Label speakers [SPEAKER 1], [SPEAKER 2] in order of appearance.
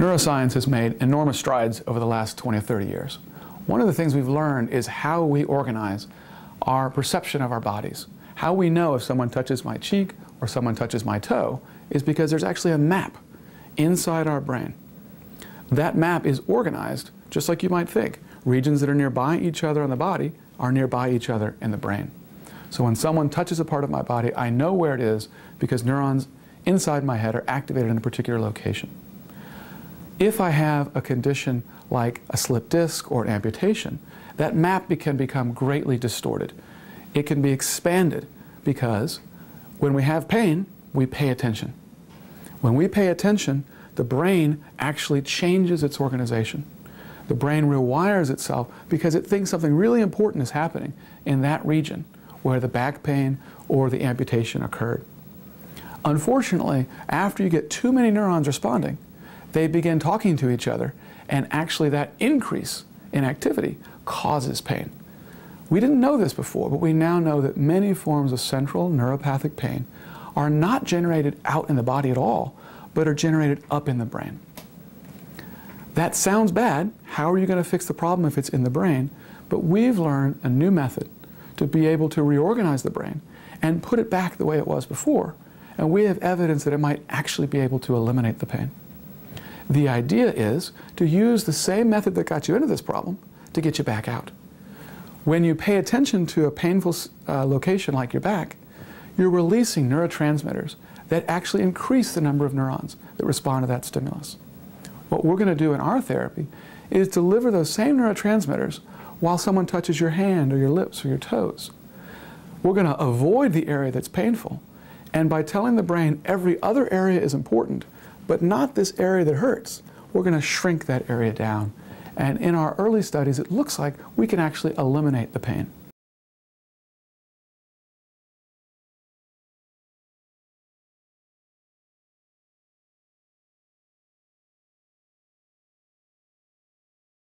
[SPEAKER 1] Neuroscience has made enormous strides over the last 20 or 30 years. One of the things we've learned is how we organize our perception of our bodies. How we know if someone touches my cheek or someone touches my toe is because there's actually a map inside our brain. That map is organized just like you might think. Regions that are nearby each other on the body are nearby each other in the brain. So when someone touches a part of my body, I know where it is because neurons inside my head are activated in a particular location. If I have a condition like a slip disc or an amputation, that map can become greatly distorted. It can be expanded because when we have pain, we pay attention. When we pay attention, the brain actually changes its organization. The brain rewires itself because it thinks something really important is happening in that region where the back pain or the amputation occurred. Unfortunately, after you get too many neurons responding, they begin talking to each other, and actually that increase in activity causes pain. We didn't know this before, but we now know that many forms of central neuropathic pain are not generated out in the body at all, but are generated up in the brain. That sounds bad. How are you going to fix the problem if it's in the brain? But we've learned a new method to be able to reorganize the brain and put it back the way it was before. And we have evidence that it might actually be able to eliminate the pain. The idea is to use the same method that got you into this problem to get you back out. When you pay attention to a painful uh, location like your back, you're releasing neurotransmitters that actually increase the number of neurons that respond to that stimulus. What we're going to do in our therapy is deliver those same neurotransmitters while someone touches your hand or your lips or your toes. We're going to avoid the area that's painful, and by telling the brain every other area is important, but not this area that hurts, we're going to shrink that area down and in our early studies, it looks like we can actually eliminate the pain.